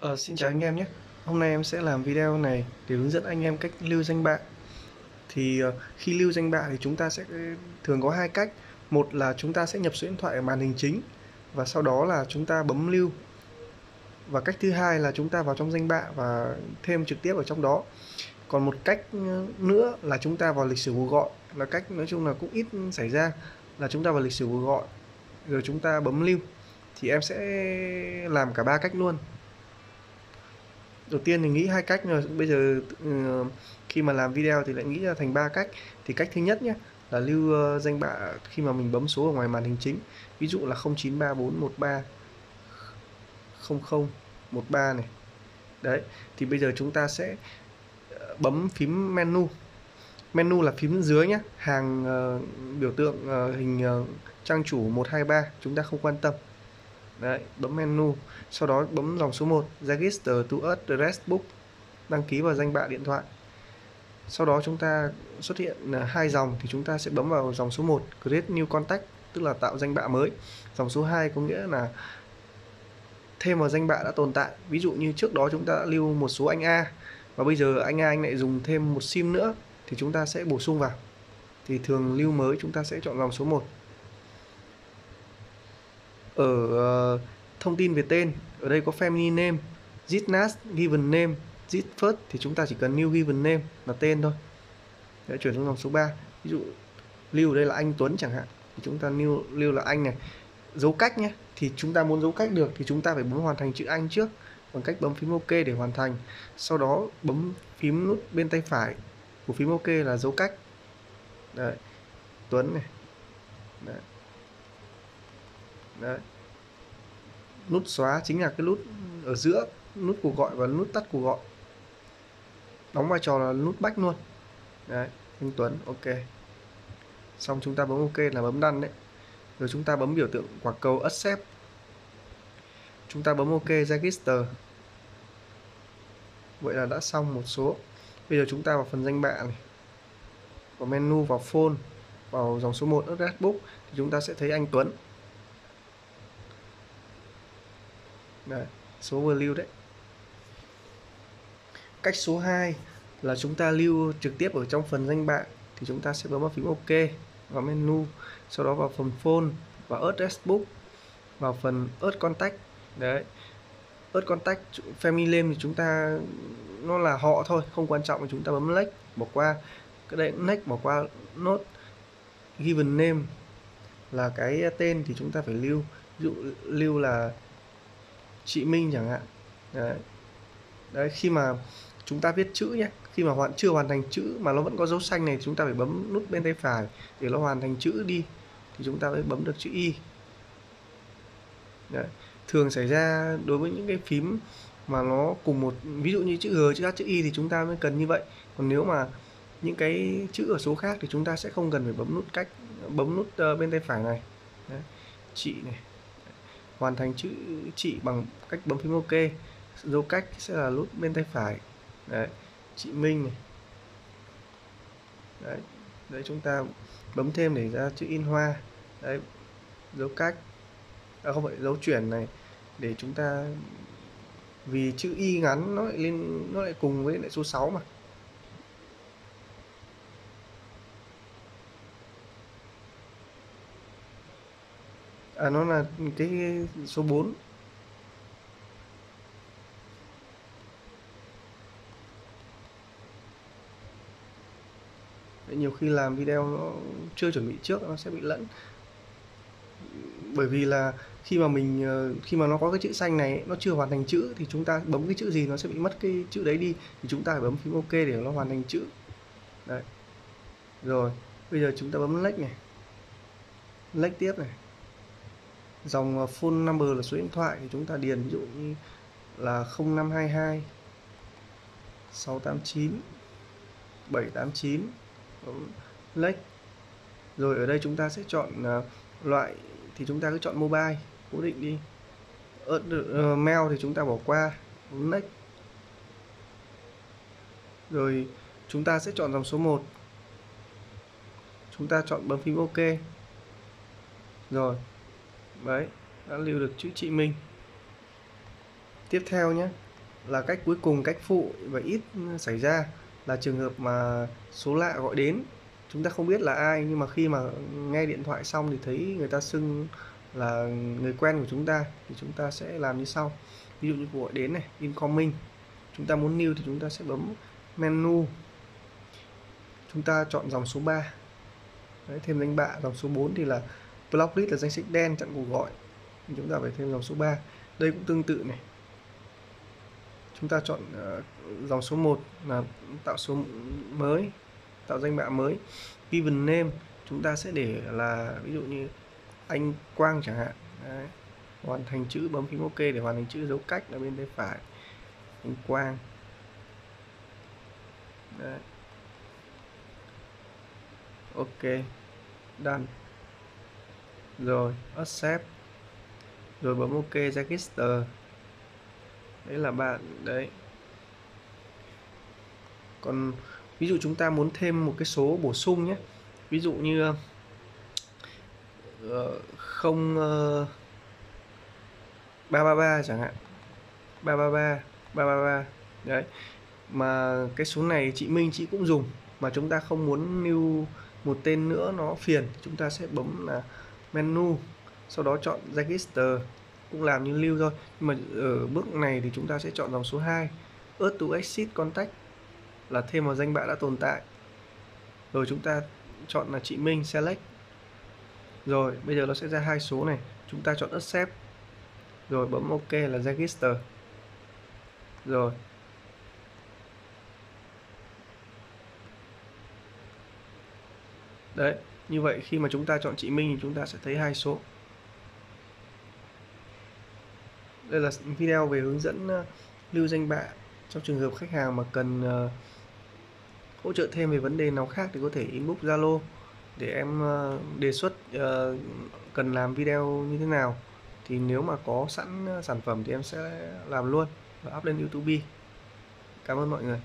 Ờ, xin chào anh em nhé. Hôm nay em sẽ làm video này để hướng dẫn anh em cách lưu danh bạ. Thì uh, khi lưu danh bạ thì chúng ta sẽ thường có hai cách. Một là chúng ta sẽ nhập số điện thoại ở màn hình chính và sau đó là chúng ta bấm lưu. Và cách thứ hai là chúng ta vào trong danh bạ và thêm trực tiếp ở trong đó. Còn một cách ờ, nữa là chúng ta vào lịch sử cuộc gọi là cách nói chung là cũng ít xảy ra là chúng ta vào lịch sử cuộc gọi rồi chúng ta bấm lưu thì em sẽ làm cả ba cách luôn đầu tiên thì nghĩ hai cách rồi bây giờ ừ, khi mà làm video thì lại nghĩ ra thành ba cách. Thì cách thứ nhất nhé là lưu ờ, danh bạ khi mà mình bấm số ở ngoài màn hình chính. Ví dụ là 093413 0013 này. Đấy thì bây giờ chúng ta sẽ ờ, bấm phím menu. Menu là phím dưới nhé hàng uh, biểu tượng uh, hình uh, trang chủ 123 chúng ta không quan tâm. Đấy, bấm menu sau đó bấm dòng số 1 register to address book đăng ký vào danh bạ điện thoại. Sau đó chúng ta xuất hiện à, hai dòng thì chúng ta sẽ bấm vào dòng số 1 create new contact tức là tạo danh bạ mới. Dòng số 2 có nghĩa là thêm vào danh bạ đã tồn tại. Ví dụ như trước đó chúng ta đã lưu một số anh A và bây giờ anh A anh lại dùng thêm một sim nữa thì chúng ta sẽ bổ sung vào. Thì thường lưu mới chúng ta sẽ chọn dòng số 1 ở uh, thông tin về tên ở đây có family name zip given name zip first thì chúng ta chỉ cần new given name là tên thôi. Để chuyển sang dòng số 3 ví dụ lưu đây là anh Tuấn chẳng hạn thì chúng ta lưu lưu là anh này. Dấu cách nhé thì chúng ta muốn dấu cách được thì chúng ta phải bấm hoàn thành chữ anh trước bằng cách bấm phím ok để hoàn thành. Sau đó bấm phím nút bên tay phải của phím ok là dấu cách. Đấy Tuấn này. Đấy đấy. Nút xóa chính là cái nút ở giữa, nút cuộc gọi và nút tắt cuộc gọi. Đóng vai trò là nút bách luôn. Đấy, anh Tuấn, ok. Xong chúng ta bấm ok là bấm đăng đấy. Rồi chúng ta bấm biểu tượng quả cầu accept. Chúng ta bấm ok, register. Vậy là đã xong một số. Bây giờ chúng ta vào phần danh bạ này. Vào menu, vào phone, vào dòng số 1 address book, thì chúng ta sẽ thấy anh Tuấn. Đấy, số vừa lưu đấy. Cách số 2 là chúng ta lưu trực tiếp ở trong phần danh bạ thì chúng ta sẽ bấm vào phím OK vào menu sau đó vào phần phone và address book vào phần add contact. Đấy add contact family name thì chúng ta nó là họ thôi không quan trọng thì chúng ta bấm next bỏ qua. Cái đây next bỏ qua nốt given name là cái tên thì chúng ta phải lưu. Ví dụ lưu là chị Minh chẳng hạn. Đấy. Đấy, khi mà chúng ta viết chữ nhé, khi mà hoàn, chưa hoàn thành chữ mà nó vẫn có dấu xanh này chúng ta phải bấm nút bên tay phải để nó hoàn thành chữ đi, thì chúng ta mới bấm được chữ y. Đấy. thường xảy ra đối với những cái phím mà nó cùng một, ví dụ như chữ g chữ h, chữ y thì chúng ta mới cần như vậy. Còn nếu mà những cái chữ ở số khác thì chúng ta sẽ không cần phải bấm nút cách, bấm nút ờ, bên tay phải này. Đấy. chị này hoàn thành chữ chị bằng cách bấm phím ok. Dấu cách sẽ là nút bên tay phải. Đấy chị Minh này. Đấy đấy chúng ta bấm thêm để ra chữ in hoa. Đấy dấu cách. À, không phải dấu chuyển này. Để chúng ta vì chữ y ngắn nó lại lên nó lại cùng với lại số 6 mà. À nó là cái số 4 nhiều khi làm video nó chưa chuẩn bị trước, nó sẽ bị lẫn. Bởi vì là khi mà mình ờ, khi mà nó có cái chữ xanh này, nó chưa hoàn thành chữ thì chúng ta bấm cái chữ gì nó sẽ bị mất cái chữ đấy đi. Thì chúng ta phải bấm phím ok để nó hoàn thành chữ. Đấy. Rồi, bây giờ chúng ta bấm lách này. Lách tiếp này dòng ờ, phone number là số điện thoại thì chúng ta điền ví dụ như là 0522 689 789 lex rồi ở đây chúng ta sẽ chọn ờ, loại thì chúng ta cứ chọn mobile cố định đi. Ờ, ở uh, mail thì chúng ta bỏ qua next rồi chúng ta sẽ chọn dòng số 1 chúng ta chọn bấm phím ok. Rồi đấy đã lưu được chữ chị Minh. Tiếp theo nhé là cách cuối cùng cách phụ và ít xảy ra là trường hợp mà số lạ gọi đến. Chúng ta không biết là ai nhưng mà khi mà nghe điện thoại xong thì thấy người ta xưng là người quen của chúng ta thì chúng ta sẽ làm như sau. Ví dụ như cuộc gọi đến này incoming. Chúng ta muốn new thì chúng ta sẽ bấm menu. Chúng ta chọn dòng số 3 Đấy, thêm danh bạ dòng số 4 thì là blocklist là danh sách đen chặn cuộc gọi. Chúng ta phải thêm dòng số 3 đây cũng tương tự này. Chúng ta chọn uh, dòng số 1 là tạo số mới tạo danh bạ mới. Given name chúng ta sẽ để là ví dụ như anh Quang chẳng hạn. Đấy. hoàn thành chữ bấm phím OK để hoàn thành chữ dấu cách ở bên tay phải. Anh Quang. Đấy. ok. Done rồi accept. Rồi bấm ok register. Đấy là bạn đấy. Còn ví dụ chúng ta muốn thêm một cái số bổ sung nhé. Ví dụ như uh, không ờ, uh, 333 chẳng hạn. 333 333 đấy. Mà cái số này chị Minh chị cũng dùng. Mà chúng ta không muốn lưu một tên nữa nó phiền. Chúng ta sẽ bấm là menu, sau đó chọn register, cũng làm như lưu thôi. Nhưng mà ở bước này thì chúng ta sẽ chọn dòng số 2 add to exit contact, là thêm vào danh bạ đã tồn tại. Rồi chúng ta chọn là chị Minh, select. Rồi, bây giờ nó sẽ ra hai số này. Chúng ta chọn accept. Rồi, bấm ok là register. Rồi. Đấy như vậy khi mà chúng ta chọn chị Minh thì chúng ta sẽ thấy hai số đây là video về hướng dẫn ờ, lưu danh bạ trong trường hợp khách hàng mà cần ờ, hỗ trợ thêm về vấn đề nào khác thì có thể inbox Zalo để em ờ, đề xuất cần làm video như thế nào thì nếu mà có sẵn sản phẩm thì em sẽ làm luôn và up lên YouTube. Cảm ơn mọi người.